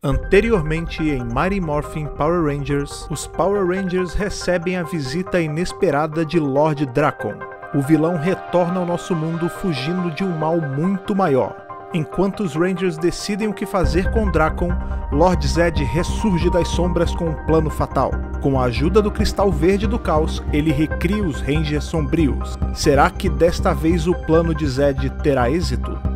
Anteriormente em Mighty Morphin Power Rangers, os Power Rangers recebem a visita inesperada de Lord Dracon. O vilão retorna ao nosso mundo fugindo de um mal muito maior. Enquanto os Rangers decidem o que fazer com Dracon, Lord Zed ressurge das sombras com um plano fatal. Com a ajuda do Cristal Verde do Caos, ele recria os Rangers sombrios. Será que desta vez o plano de Zed terá êxito?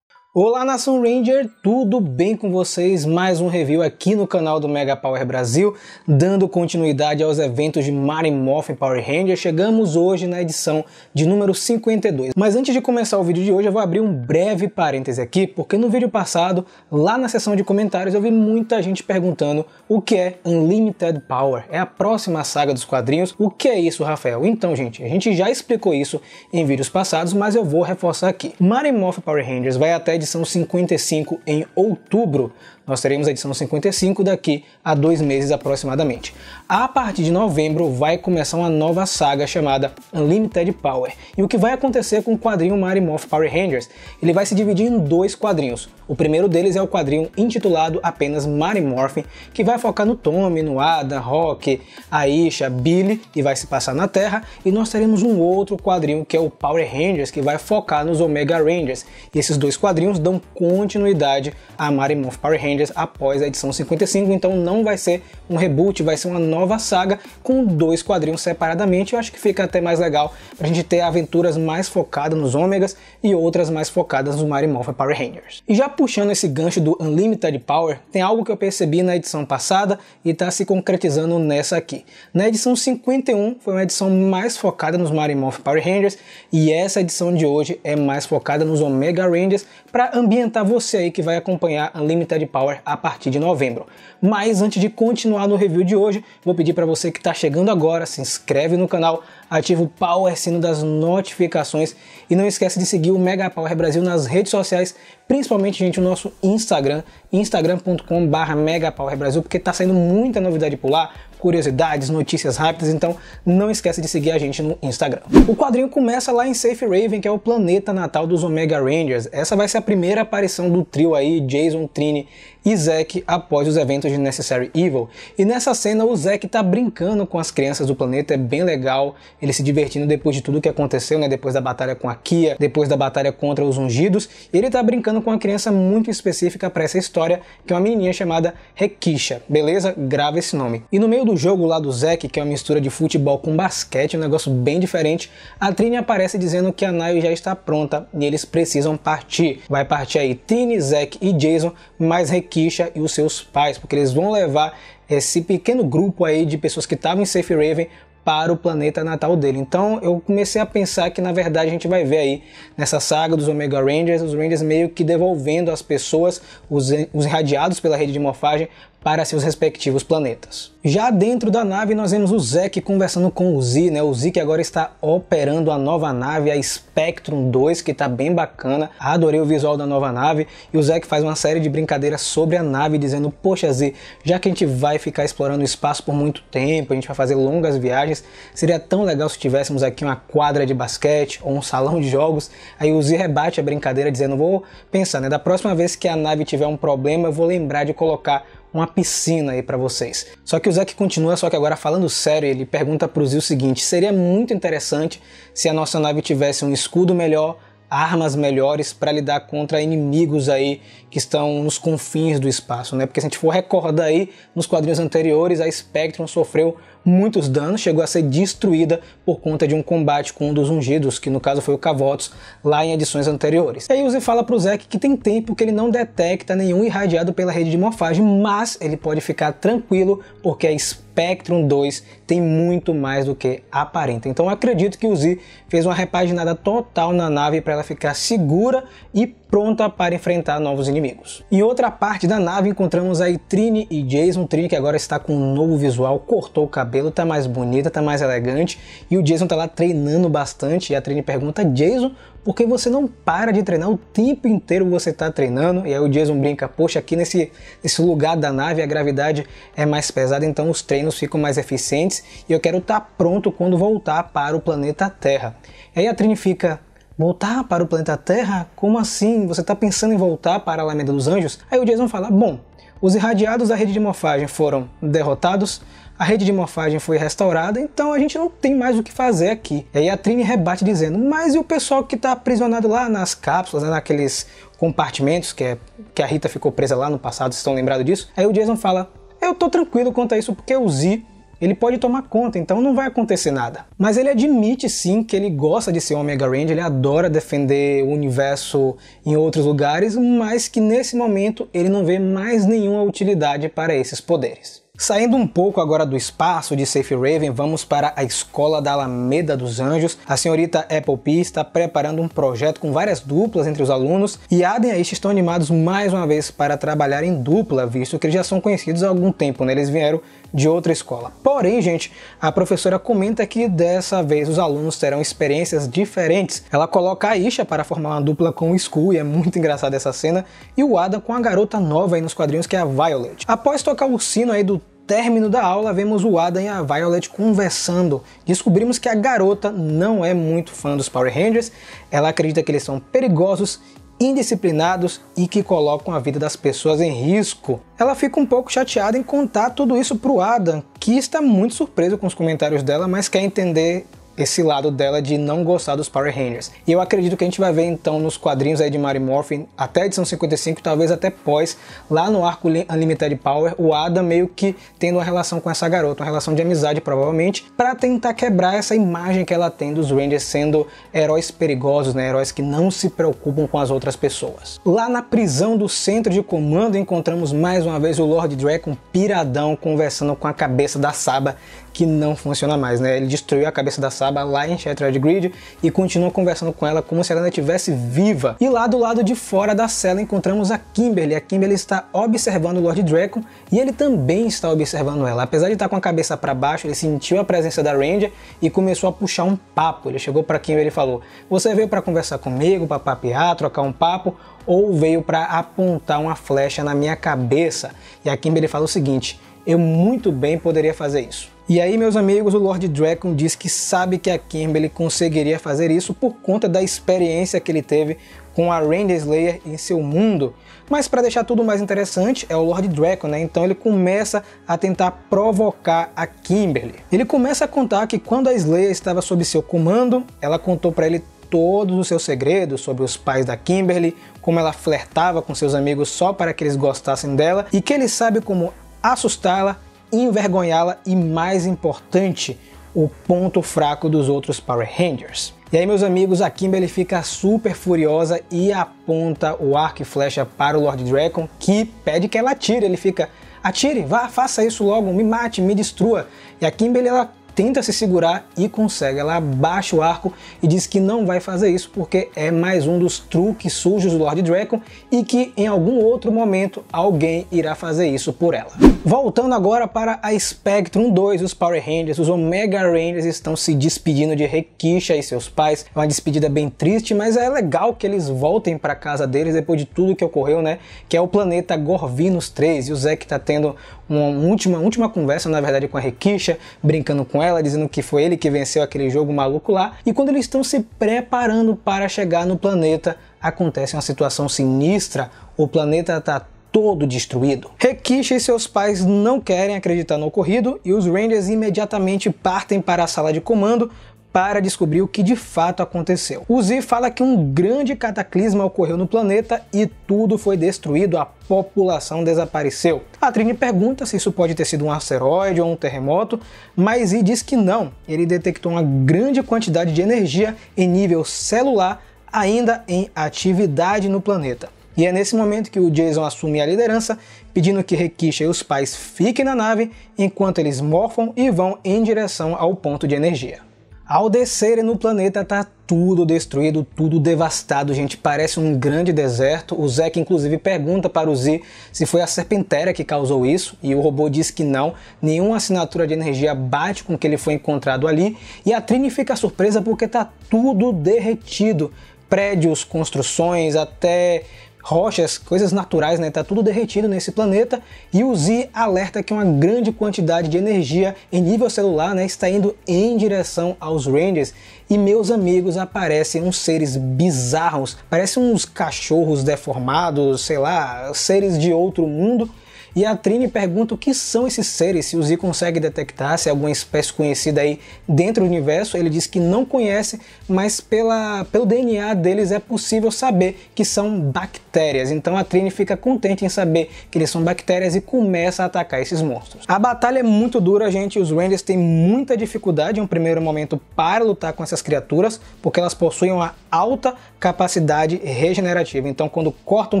Olá Nação Ranger, tudo bem com vocês? Mais um review aqui no canal do Mega Power Brasil, dando continuidade aos eventos de Mighty Morphin Power Ranger. Chegamos hoje na edição de número 52. Mas antes de começar o vídeo de hoje, eu vou abrir um breve parêntese aqui, porque no vídeo passado, lá na seção de comentários, eu vi muita gente perguntando o que é Unlimited Power. É a próxima saga dos quadrinhos. O que é isso, Rafael? Então, gente, a gente já explicou isso em vídeos passados, mas eu vou reforçar aqui. Mighty Morphin Power Rangers vai até edição 55 em outubro. Nós teremos a edição 55 daqui a dois meses aproximadamente. A partir de novembro vai começar uma nova saga chamada Unlimited Power. E o que vai acontecer com o quadrinho Mighty Morph Power Rangers? Ele vai se dividir em dois quadrinhos. O primeiro deles é o quadrinho intitulado apenas Mighty Morphin, que vai focar no Tommy, no Adam, Rock, Aisha, Billy e vai se passar na Terra. E nós teremos um outro quadrinho que é o Power Rangers, que vai focar nos Omega Rangers. E esses dois quadrinhos dão continuidade a Mighty Morph Power Rangers Rangers após a edição 55, então não vai ser um reboot, vai ser uma nova saga com dois quadrinhos separadamente. Eu acho que fica até mais legal pra gente ter aventuras mais focadas nos Ômegas e outras mais focadas nos Mighty Morphin Power Rangers. E já puxando esse gancho do Unlimited Power, tem algo que eu percebi na edição passada e está se concretizando nessa aqui. Na edição 51 foi uma edição mais focada nos Mighty Morphin Power Rangers e essa edição de hoje é mais focada nos Omega Rangers para ambientar você aí que vai acompanhar Unlimited Power Power a partir de novembro. Mas antes de continuar no review de hoje, vou pedir para você que está chegando agora, se inscreve no canal, ativa o power sino das notificações e não esquece de seguir o Mega Power Brasil nas redes sociais, principalmente gente o nosso Instagram, instagram.com/megapowerbrasil, porque está saindo muita novidade por lá, curiosidades, notícias rápidas, então não esquece de seguir a gente no Instagram. O quadrinho começa lá em Safe Raven, que é o planeta natal dos Omega Rangers. Essa vai ser a primeira aparição do trio aí, Jason, Trini e Zack após os eventos de Necessary Evil. E nessa cena o Zack tá brincando com as crianças do planeta, é bem legal, ele se divertindo depois de tudo que aconteceu, né? Depois da batalha com a Kia, depois da batalha contra os ungidos, ele tá brincando com uma criança muito específica para essa história, que é uma menininha chamada Rekisha, beleza? Grava esse nome. E no meio do jogo lá do Zack, que é uma mistura de futebol com basquete, um negócio bem diferente, a Trini aparece dizendo que a Nai já está pronta e eles precisam partir. Vai partir aí Trini, Zack e Jason, mais Rekisha e os seus pais, porque eles vão levar esse pequeno grupo aí de pessoas que estavam em Safe Raven para o planeta natal dele. Então eu comecei a pensar que na verdade a gente vai ver aí nessa saga dos Omega Rangers, os Rangers meio que devolvendo as pessoas, os, os irradiados pela rede de morfagem, para seus respectivos planetas. Já dentro da nave nós vemos o Zack conversando com o Z, né? O Z que agora está operando a nova nave, a Spectrum 2, que está bem bacana. Adorei o visual da nova nave e o Zack faz uma série de brincadeiras sobre a nave dizendo: "Poxa, Z, já que a gente vai ficar explorando o espaço por muito tempo, a gente vai fazer longas viagens, seria tão legal se tivéssemos aqui uma quadra de basquete ou um salão de jogos". Aí o Z rebate a brincadeira dizendo: "Vou pensar, né, da próxima vez que a nave tiver um problema, eu vou lembrar de colocar uma piscina aí para vocês. Só que o Zack continua, só que agora falando sério, ele pergunta pro Zil o seguinte: seria muito interessante se a nossa nave tivesse um escudo melhor, armas melhores para lidar contra inimigos aí que estão nos confins do espaço, né? Porque se a gente for recordar aí, nos quadrinhos anteriores, a Spectrum sofreu muitos danos, chegou a ser destruída por conta de um combate com um dos ungidos, que no caso foi o Cavotos, lá em edições anteriores. E aí Uzi fala pro Zack que tem tempo que ele não detecta nenhum irradiado pela rede de morfagem, mas ele pode ficar tranquilo porque a Spectrum 2 tem muito mais do que aparenta. Então acredito que o Z fez uma repaginada total na nave para ela ficar segura e pronta para enfrentar novos inimigos. Em outra parte da nave encontramos aí Trini e Jason. Trini que agora está com um novo visual, cortou o cabelo, tá mais bonita, tá mais elegante. E o Jason tá lá treinando bastante. E a Trini pergunta: Jason, por que você não para de treinar o tempo inteiro você está treinando? E aí o Jason brinca: Poxa, aqui nesse, nesse lugar da nave a gravidade é mais pesada, então os treinos ficam mais eficientes. E eu quero estar tá pronto quando voltar para o planeta Terra. E aí a Trini fica Voltar para o planeta Terra? Como assim? Você está pensando em voltar para a Alameda dos Anjos? Aí o Jason fala: Bom, os irradiados da rede de morfagem foram derrotados, a rede de morfagem foi restaurada, então a gente não tem mais o que fazer aqui. E aí a Trini rebate dizendo: Mas e o pessoal que está aprisionado lá nas cápsulas, né, naqueles compartimentos que, é, que a Rita ficou presa lá no passado, vocês estão lembrados disso? Aí o Jason fala: Eu tô tranquilo quanto a isso porque o Z ele pode tomar conta, então não vai acontecer nada. Mas ele admite sim que ele gosta de ser um Omega Ranger, ele adora defender o universo em outros lugares, mas que nesse momento ele não vê mais nenhuma utilidade para esses poderes. Saindo um pouco agora do espaço de Safe Raven, vamos para a escola da Alameda dos Anjos. A senhorita Apple P está preparando um projeto com várias duplas entre os alunos e Adam e Aish estão animados mais uma vez para trabalhar em dupla, visto que eles já são conhecidos há algum tempo, né? Eles vieram de outra escola. Porém, gente, a professora comenta que dessa vez os alunos terão experiências diferentes. Ela coloca a Isha para formar uma dupla com o Skull, e é muito engraçada essa cena, e o Adam com a garota nova aí nos quadrinhos, que é a Violet. Após tocar o sino aí do término da aula, vemos o Adam e a Violet conversando. Descobrimos que a garota não é muito fã dos Power Rangers, ela acredita que eles são perigosos indisciplinados e que colocam a vida das pessoas em risco. Ela fica um pouco chateada em contar tudo isso para o Adam, que está muito surpreso com os comentários dela, mas quer entender esse lado dela de não gostar dos Power Rangers. E eu acredito que a gente vai ver então nos quadrinhos aí de Mary Morphin, até a edição 55, talvez até pós, lá no arco Unlimited Power, o Adam meio que tendo uma relação com essa garota, uma relação de amizade provavelmente, para tentar quebrar essa imagem que ela tem dos Rangers sendo heróis perigosos, né, heróis que não se preocupam com as outras pessoas. Lá na prisão do centro de comando encontramos mais uma vez o Lord Dragon piradão conversando com a cabeça da Saba, que não funciona mais, né? Ele destruiu a cabeça da Saba lá em Shattered Grid e continua conversando com ela como se ela ainda estivesse viva. E lá do lado de fora da cela encontramos a Kimberly. A Kimberly está observando o Lord Draco e ele também está observando ela. Apesar de estar com a cabeça para baixo, ele sentiu a presença da Ranger e começou a puxar um papo. Ele chegou para Kimberly e falou: "Você veio para conversar comigo, para papear, trocar um papo?" ou veio para apontar uma flecha na minha cabeça. E a Kimberly fala o seguinte: eu muito bem poderia fazer isso. E aí, meus amigos, o Lord Dragon diz que sabe que a Kimberly conseguiria fazer isso por conta da experiência que ele teve com a Ranger Slayer em seu mundo. Mas para deixar tudo mais interessante, é o Lord Draco, né? Então ele começa a tentar provocar a Kimberly. Ele começa a contar que quando a Slayer estava sob seu comando, ela contou para ele todos os seus segredos sobre os pais da Kimberly, como ela flertava com seus amigos só para que eles gostassem dela e que ele sabe como assustá-la, envergonhá-la e, mais importante, o ponto fraco dos outros Power Rangers. E aí, meus amigos, a Kimberly fica super furiosa e aponta o arco e flecha para o Lord Dragon, que pede que ela atire. Ele fica, atire, vá, faça isso logo, me mate, me destrua. E a Kimberly, ela tenta se segurar e consegue. Ela abaixa o arco e diz que não vai fazer isso porque é mais um dos truques sujos do Lord Draco e que em algum outro momento alguém irá fazer isso por ela. Voltando agora para a Spectrum 2, os Power Rangers, os Omega Rangers estão se despedindo de Rekisha e seus pais. É uma despedida bem triste, mas é legal que eles voltem para casa deles depois de tudo que ocorreu, né? Que é o planeta Gorvinus 3 e o Zack está tendo uma última, última conversa, na verdade, com a Rekisha, brincando com ela, dizendo que foi ele que venceu aquele jogo maluco lá. E quando eles estão se preparando para chegar no planeta, acontece uma situação sinistra. O planeta está todo destruído. Rekisha e seus pais não querem acreditar no ocorrido e os Rangers imediatamente partem para a sala de comando para descobrir o que de fato aconteceu. O Z fala que um grande cataclisma ocorreu no planeta e tudo foi destruído, a população desapareceu. A Trini pergunta se isso pode ter sido um asteroide ou um terremoto, mas Z diz que não. Ele detectou uma grande quantidade de energia em nível celular ainda em atividade no planeta. E é nesse momento que o Jason assume a liderança, pedindo que Rekisha e os pais fiquem na nave enquanto eles morfam e vão em direção ao ponto de energia. Ao descerem no planeta tá tudo destruído, tudo devastado, gente. Parece um grande deserto. O Zack inclusive pergunta para o Z se foi a Serpentera que causou isso e o robô diz que não. Nenhuma assinatura de energia bate com que ele foi encontrado ali e a Trini fica surpresa porque tá tudo derretido. Prédios, construções, até rochas, coisas naturais, né? Tá tudo derretido nesse planeta. E o Z alerta que uma grande quantidade de energia em nível celular, né, está indo em direção aos Rangers. E meus amigos aparecem uns seres bizarros, parecem uns cachorros deformados, sei lá, seres de outro mundo e a Trini pergunta o que são esses seres, se o Z consegue detectar se é alguma espécie conhecida aí dentro do universo. Ele diz que não conhece, mas pela, pelo DNA deles é possível saber que são bactérias. Então a Trini fica contente em saber que eles são bactérias e começa a atacar esses monstros. A batalha é muito dura, gente. Os Rangers têm muita dificuldade em um primeiro momento para lutar com essas criaturas, porque elas possuem uma alta capacidade regenerativa. Então quando corta um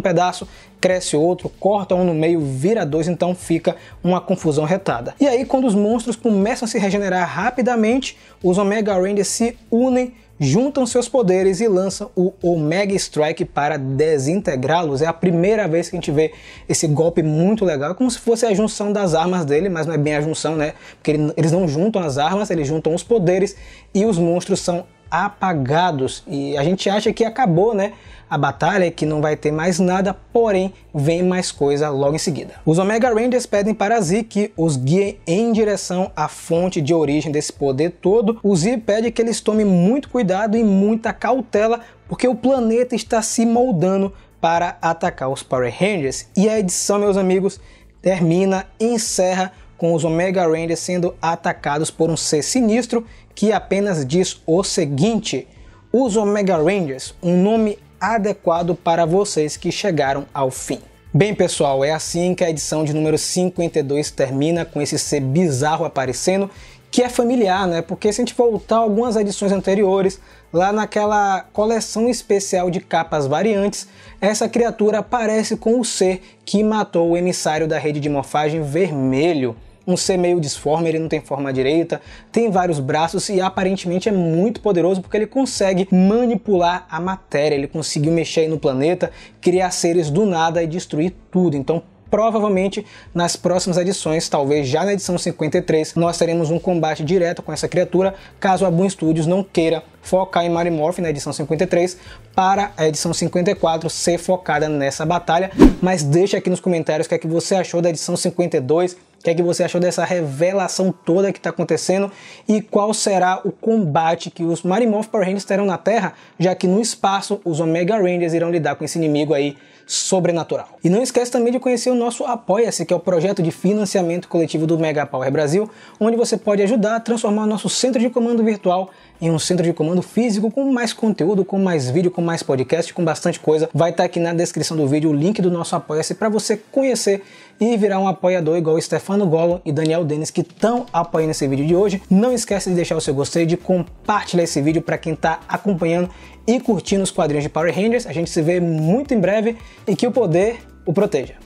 pedaço, cresce outro, corta um no meio, vira dois, então fica uma confusão retada. E aí, quando os monstros começam a se regenerar rapidamente, os Omega Rangers se unem juntam seus poderes e lançam o Omega Strike para desintegrá-los. É a primeira vez que a gente vê esse golpe muito legal, como se fosse a junção das armas dele, mas não é bem a junção, né? Porque eles não juntam as armas, eles juntam os poderes e os monstros são apagados. E a gente acha que acabou, né? A batalha que não vai ter mais nada, porém vem mais coisa logo em seguida. Os Omega Rangers pedem para Z que os guie em direção à fonte de origem desse poder todo. O Z pede que eles tomem muito cuidado e muita cautela, porque o planeta está se moldando para atacar os Power Rangers. E a edição, meus amigos, termina encerra com os Omega Rangers sendo atacados por um ser sinistro que apenas diz o seguinte: os Omega Rangers, um nome adequado para vocês que chegaram ao fim. Bem, pessoal, é assim que a edição de número 52 termina com esse ser bizarro aparecendo, que é familiar, né? Porque se a gente voltar algumas edições anteriores, lá naquela coleção especial de capas variantes, essa criatura aparece com o ser que matou o emissário da rede de morfagem vermelho um ser meio disforme, ele não tem forma direita, tem vários braços e aparentemente é muito poderoso porque ele consegue manipular a matéria, ele conseguiu mexer no planeta, criar seres do nada e destruir tudo. Então, provavelmente nas próximas edições, talvez já na edição 53, nós teremos um combate direto com essa criatura, caso a Boom Studios não queira focar em Marimorph na edição 53, para a edição 54 ser focada nessa batalha. Mas deixa aqui nos comentários o que é que você achou da edição 52, o que é que você achou dessa revelação toda que está acontecendo e qual será o combate que os Marimorph Power Rangers terão na Terra, já que no espaço os Omega Rangers irão lidar com esse inimigo aí sobrenatural. E não esquece também de conhecer o nosso Apoia-se, que é o projeto de financiamento coletivo do Mega Power Brasil, onde você pode ajudar a transformar o nosso centro de comando virtual em um centro de comando físico com mais conteúdo, com mais vídeo, com mais podcast, com bastante coisa. Vai estar aqui na descrição do vídeo o link do nosso Apoia-se para você conhecer e virar um apoiador igual o Stefano Golo e Daniel Denis que estão apoiando esse vídeo de hoje. Não esquece de deixar o seu gostei, de compartilhar esse vídeo para quem está acompanhando e curtindo os quadrinhos de Power Rangers. A gente se vê muito em breve e que o poder o proteja.